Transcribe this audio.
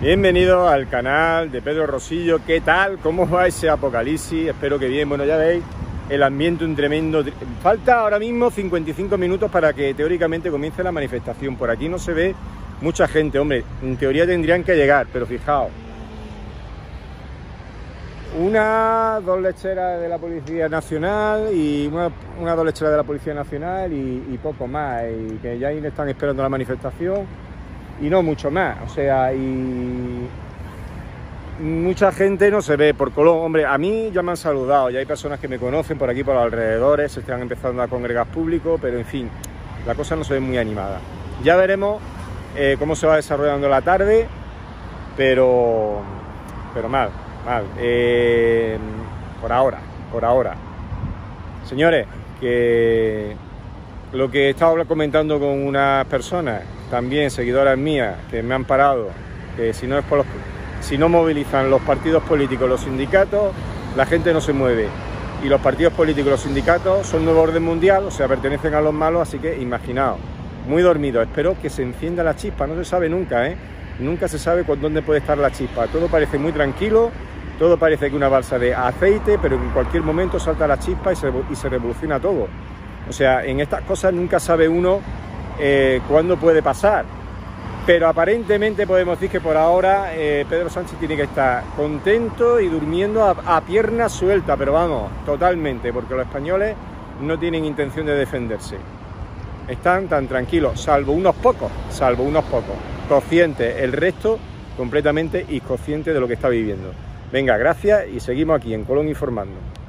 Bienvenido al canal de Pedro Rosillo. ¿Qué tal? ¿Cómo va ese apocalipsis? Espero que bien. Bueno, ya veis el ambiente un tremendo. Falta ahora mismo 55 minutos para que teóricamente comience la manifestación. Por aquí no se ve mucha gente. Hombre, en teoría tendrían que llegar, pero fijaos. Una, dos lecheras de la Policía Nacional y una, una dos lecheras de la Policía Nacional y, y poco más. Y que ya están esperando la manifestación y no mucho más. O sea, y mucha gente no se ve por Colón. Hombre, a mí ya me han saludado, ya hay personas que me conocen por aquí, por los alrededores, se están empezando a congregar público, pero en fin, la cosa no se ve muy animada. Ya veremos eh, cómo se va desarrollando la tarde, pero, pero mal, mal. Eh, por ahora, por ahora. Señores, que lo que he estado comentando con unas personas también seguidoras mías que me han parado, que si no es por los, si no movilizan los partidos políticos, los sindicatos, la gente no se mueve. Y los partidos políticos los sindicatos son nuevo orden mundial, o sea, pertenecen a los malos, así que imaginaos, muy dormido. Espero que se encienda la chispa, no se sabe nunca, ¿eh? Nunca se sabe con dónde puede estar la chispa. Todo parece muy tranquilo, todo parece que una balsa de aceite, pero en cualquier momento salta la chispa y se revoluciona todo. O sea, en estas cosas nunca sabe uno eh, cuándo puede pasar. Pero aparentemente podemos decir que por ahora eh, Pedro Sánchez tiene que estar contento y durmiendo a, a pierna suelta, pero vamos, totalmente, porque los españoles no tienen intención de defenderse. Están tan tranquilos, salvo unos pocos, salvo unos pocos, conscientes, el resto completamente inconsciente de lo que está viviendo. Venga, gracias y seguimos aquí en Colón informando.